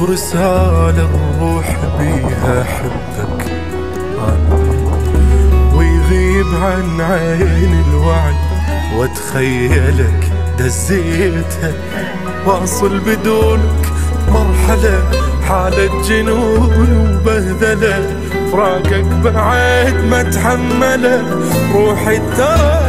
برسالة الروح بيها أحبك ويغيب عن عين الوعي واتخيلك دزيتها. واصل بدونك مرحلة حالة جنون وبهذلة. فراقك بعد ما تحمله روحي ترى